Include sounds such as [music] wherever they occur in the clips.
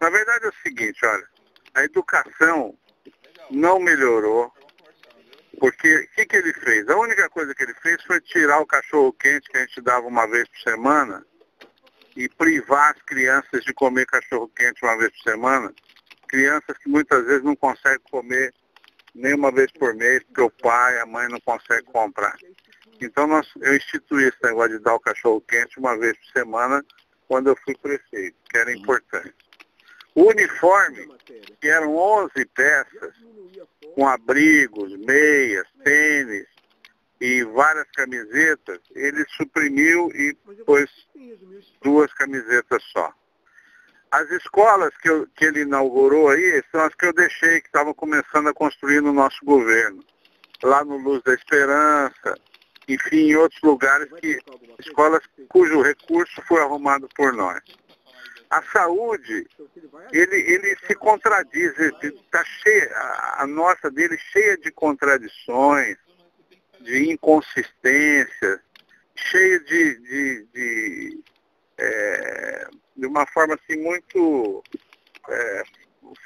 Na verdade é o seguinte, olha, a educação não melhorou, porque o que, que ele fez? A única coisa que ele fez foi tirar o cachorro quente que a gente dava uma vez por semana e privar as crianças de comer cachorro quente uma vez por semana. Crianças que muitas vezes não conseguem comer nem uma vez por mês, porque o pai, a mãe não conseguem comprar. Então nós, eu instituí esse negócio de dar o cachorro quente uma vez por semana quando eu fui prefeito, que era importante. O uniforme, que eram 11 peças, com abrigos, meias, tênis e várias camisetas, ele suprimiu e pôs duas camisetas só. As escolas que, eu, que ele inaugurou aí são as que eu deixei, que estavam começando a construir no nosso governo. Lá no Luz da Esperança, enfim, em outros lugares que escolas cujo recurso foi arrumado por nós. A saúde, ele, ele se contradiz, está cheia, a, nossa dele cheia de contradições, de inconsistências, cheia de, de, de, é, de uma forma assim muito é,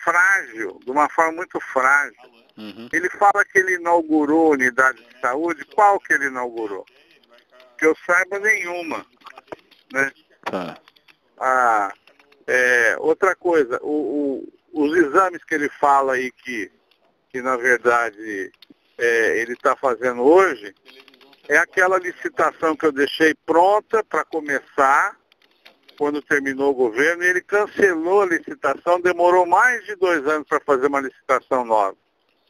frágil, de uma forma muito frágil. Uhum. Ele fala que ele inaugurou unidade de saúde, qual que ele inaugurou? Que eu saiba nenhuma. Né? Tá. Ah, é, outra coisa, o, o, os exames que ele fala aí que, que na verdade é, ele está fazendo hoje, é aquela licitação que eu deixei pronta para começar quando terminou o governo e ele cancelou a licitação, demorou mais de dois anos para fazer uma licitação nova.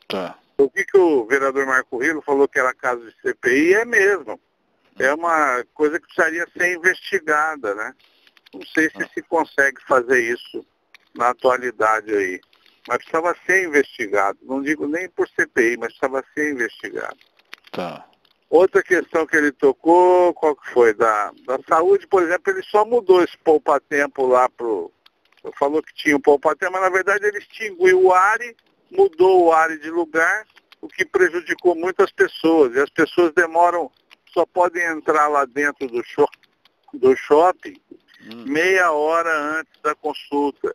Tá. O que, que o vereador Marco Rilo falou que era caso de CPI é mesmo. É uma coisa que precisaria ser investigada, né? Não sei se se consegue fazer isso na atualidade aí. Mas precisava ser investigado. Não digo nem por CPI, mas precisava ser investigado. Tá. Outra questão que ele tocou, qual que foi? Da, da saúde, por exemplo, ele só mudou esse poupa-tempo lá pro. Falou que tinha um poupa-tempo, mas na verdade ele extinguiu o ARE, mudou o ARE de lugar, o que prejudicou muitas pessoas. E as pessoas demoram, só podem entrar lá dentro do, do shopping hum. meia hora antes da consulta,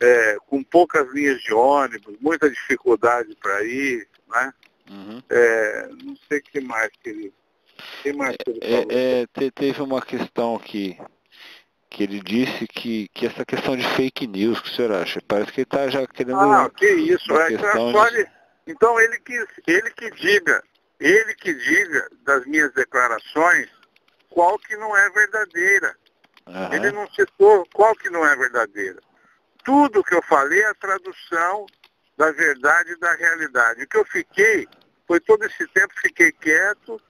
é, com poucas linhas de ônibus, muita dificuldade para ir, né? Uhum. É, não sei o que mais que ele. Que mais que ele é, é, teve uma questão aqui que ele disse que, que essa questão de fake news, que o senhor acha? Parece que ele está já querendo. Ah, que isso, é, de... Então ele que, ele que diga, ele que diga das minhas declarações qual que não é verdadeira. Uhum. Ele não citou qual que não é verdadeira. Tudo que eu falei é a tradução da verdade e da realidade. O que eu fiquei, foi todo esse tempo fiquei quieto,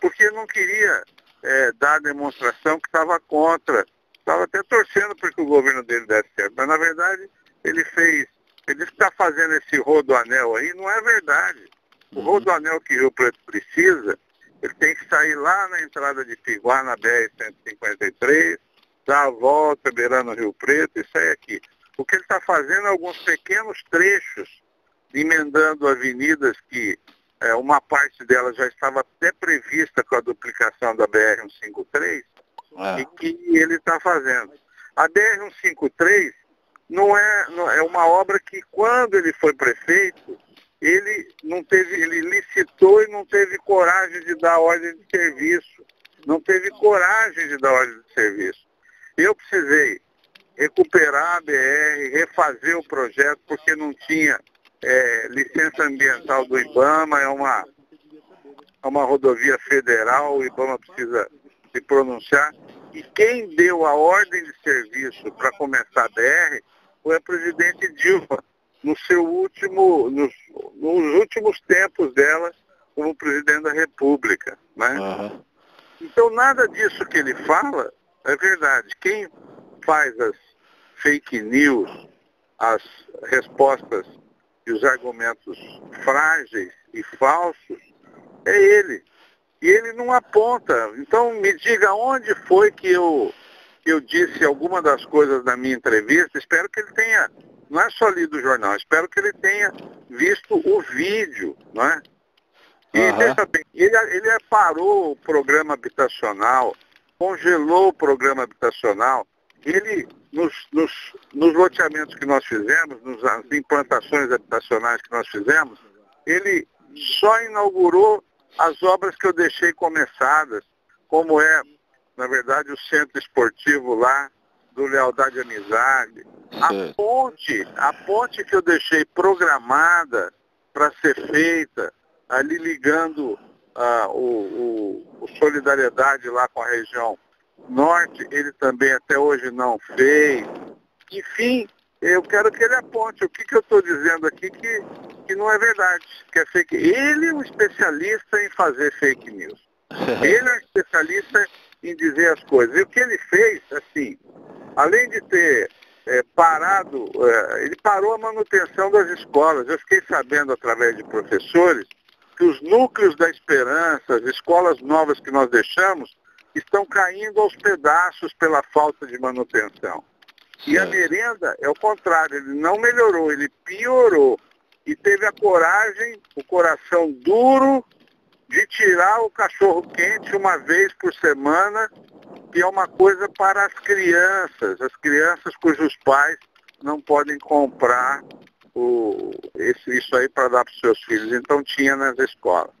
porque não queria é, dar a demonstração que estava contra. Estava até torcendo para que o governo dele desse certo. Mas na verdade ele fez, ele está fazendo esse rodoanel aí, não é verdade. O uhum. rodoanel que Rio Preto precisa, ele tem que sair lá na entrada de Piguá, na BR-153, dar a volta beirando o Rio Preto e sair aqui. O que ele está fazendo é alguns pequenos trechos, emendando avenidas que é, uma parte delas já estava até prevista com a duplicação da BR-153 é. e que ele está fazendo. A BR-153 não é, não é uma obra que quando ele foi prefeito, ele não teve, ele licitou e não teve coragem de dar ordem de serviço. Não teve coragem de dar ordem de serviço. Eu precisei recuperar a BR, refazer o projeto, porque não tinha é, licença ambiental do IBAMA, é uma, é uma rodovia federal, o IBAMA precisa se pronunciar. E quem deu a ordem de serviço para começar a BR foi a presidente Dilma, no seu último, nos, nos últimos tempos dela como presidente da República. Né? Uhum. Então nada disso que ele fala é verdade. Quem faz as fake news, as respostas e os argumentos frágeis e falsos, é ele. E ele não aponta. Então me diga onde foi que eu, que eu disse alguma das coisas na minha entrevista. Espero que ele tenha, não é só lido o jornal, espero que ele tenha visto o vídeo, não é? E uhum. deixa bem, ele, ele parou o programa habitacional, congelou o programa habitacional, ele nos, nos, nos loteamentos que nós fizemos, nas implantações habitacionais que nós fizemos, ele só inaugurou as obras que eu deixei começadas, como é, na verdade, o centro esportivo lá, do Lealdade e Amizade. A ponte, a ponte que eu deixei programada para ser feita, ali ligando uh, o, o, o Solidariedade lá com a região norte, ele também até hoje não fez. Enfim, eu quero que ele aponte o que, que eu estou dizendo aqui que, que não é verdade. Que é fake. Ele é um especialista em fazer fake news. [laughs] Ele é um especialista em dizer as coisas. E o que ele fez, assim, além de ter é, parado, é, ele parou a manutenção das escolas. Eu fiquei sabendo através de professores que os núcleos da esperança, as escolas novas que nós deixamos, estão caindo aos pedaços pela falta de manutenção. E a merenda é o contrário, ele não melhorou, ele piorou. E teve a coragem, o coração duro, de tirar o cachorro quente uma vez por semana, que é uma coisa para as crianças, as crianças cujos pais não podem comprar o, esse, isso aí para dar para os seus filhos. Então tinha nas escolas.